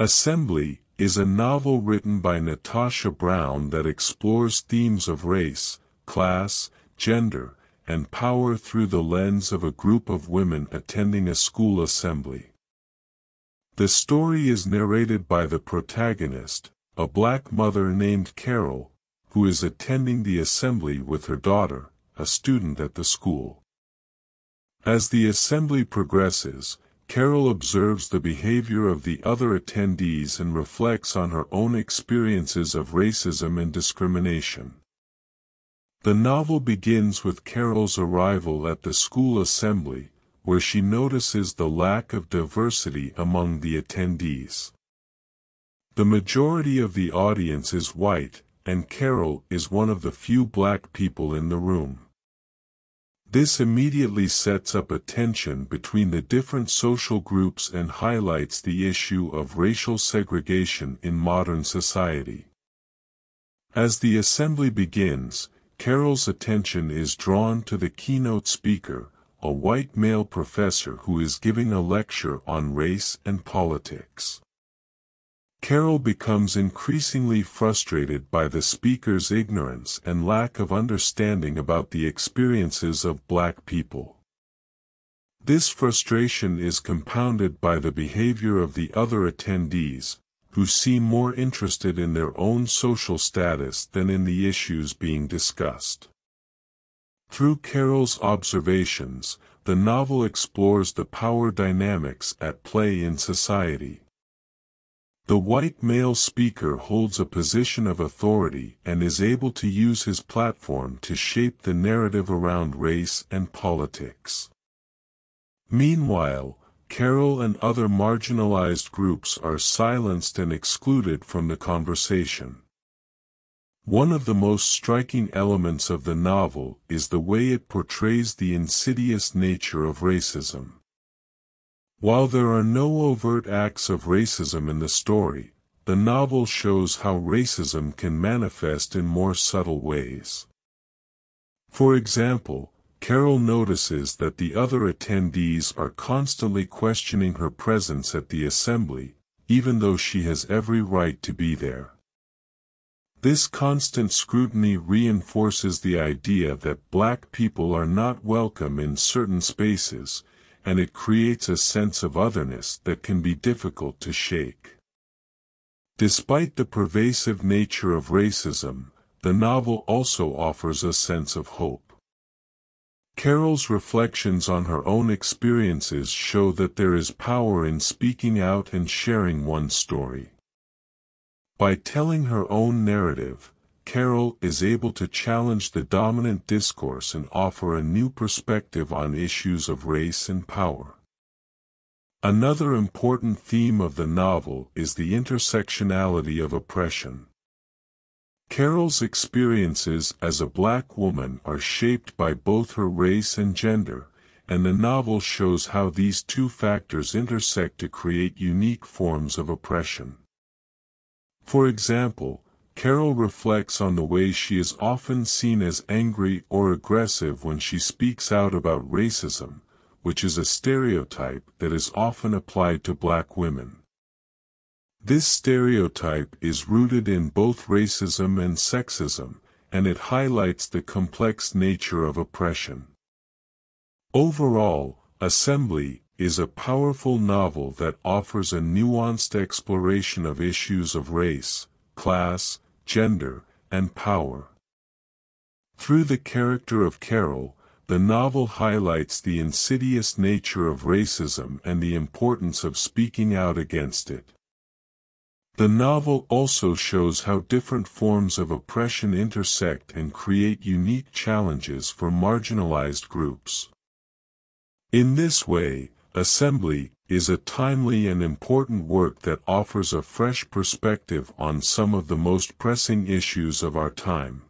Assembly is a novel written by Natasha Brown that explores themes of race, class, gender, and power through the lens of a group of women attending a school assembly. The story is narrated by the protagonist, a black mother named Carole, who is attending the assembly with her daughter, a student at the school. As the assembly progresses, Carole observes the behavior of the other attendees and reflects on her own experiences of racism and discrimination. The novel begins with Carole's arrival at the school assembly, where she notices the lack of diversity among the attendees. The majority of the audience is white, and Carole is one of the few black people in the room. This immediately sets up a tension between the different social groups and highlights the issue of racial segregation in modern society. As the assembly begins, Carole's attention is drawn to the keynote speaker, a white male professor who is giving a lecture on race and politics. Carole becomes increasingly frustrated by the speaker's ignorance and lack of understanding about the experiences of black people. This frustration is compounded by the behavior of the other attendees, who seem more interested in their own social status than in the issues being discussed. Through Carole's observations, the novel explores the power dynamics at play in society. The white male speaker holds a position of authority and is able to use his platform to shape the narrative around race and politics. Meanwhile, Carole and other marginalized groups are silenced and excluded from the conversation. One of the most striking elements of the novel is the way it portrays the insidious nature of racism. While there are no overt acts of racism in the story, the novel shows how racism can manifest in more subtle ways. For example, Carole notices that the other attendees are constantly questioning her presence at the assembly, even though she has every right to be there. This constant scrutiny reinforces the idea that black people are not welcome in certain spaces, and it creates a sense of otherness that can be difficult to shake. Despite the pervasive nature of racism, the novel also offers a sense of hope. Carole's reflections on her own experiences show that there is power in speaking out and sharing one's story. By telling her own narrative, Carole is able to challenge the dominant discourse and offer a new perspective on issues of race and power. Another important theme of the novel is the intersectionality of oppression. Carole's experiences as a black woman are shaped by both her race and gender, and the novel shows how these two factors intersect to create unique forms of oppression. For example, Carole reflects on the way she is often seen as angry or aggressive when she speaks out about racism, which is a stereotype that is often applied to black women. This stereotype is rooted in both racism and sexism, and it highlights the complex nature of oppression. Overall, Assembly is a powerful novel that offers a nuanced exploration of issues of race, class, gender, and power. Through the character of Carole, the novel highlights the insidious nature of racism and the importance of speaking out against it. The novel also shows how different forms of oppression intersect and create unique challenges for marginalized groups. In this way, Assembly is a timely and important work that offers a fresh perspective on some of the most pressing issues of our time.